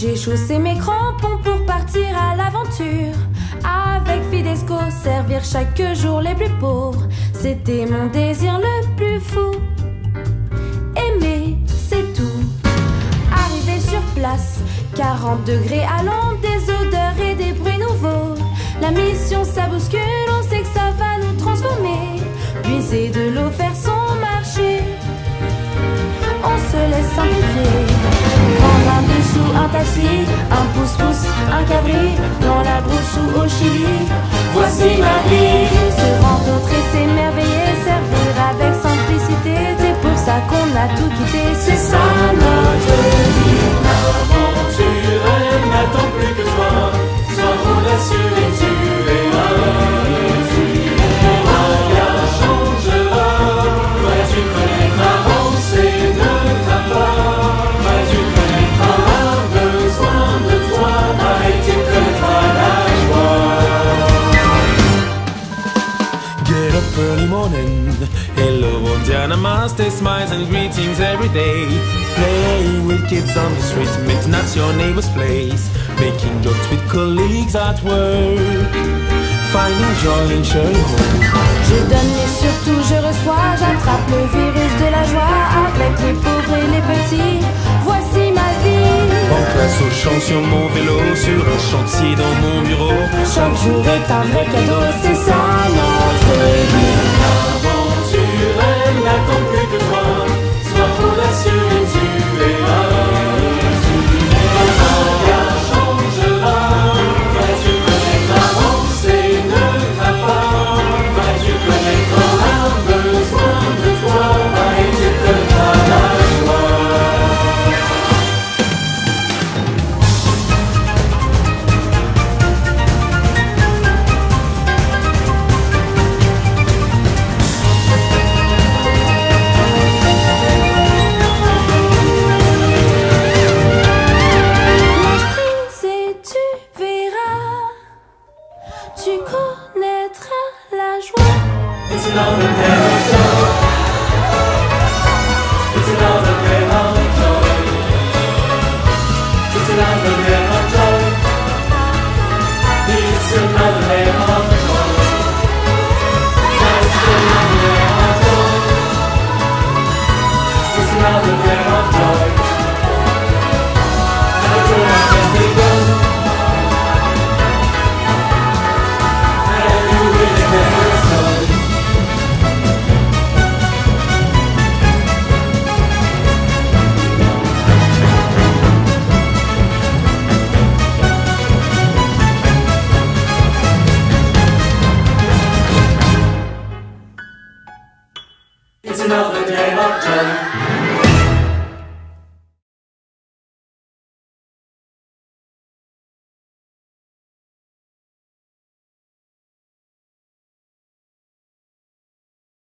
j'ai chaussé mes crampons pour partir à l'aventure. Avec Fidesco, servir chaque jour les plus pauvres, c'était mon désir le plus fou. Aimer, c'est tout. Arriver sur place, 40 degrés à l'ombre, des odeurs un pouce-pouce, un cabri, dans la brousse ou au Chili. Voici ma vie. Se rencontrer, s'émerveiller, servir avec simplicité. C'est pour ça qu'on a tout quitté, c'est early morning. Hello, buongiorno, namaste, smiles and greetings every day. Playing with kids on the streets, it's not your neighbor's place. Making jokes with colleagues at work. Finding joy in sharing home. Je donne et surtout je reçois, j'attrape le virus de la joie avec les pauvres et les petits. Voici ma vie. En classe au champ sur mon vélo, sur un chantier dans mon bureau. Chaque jour est un vrai cadeau, c'est ça. it's another day. another day of joy.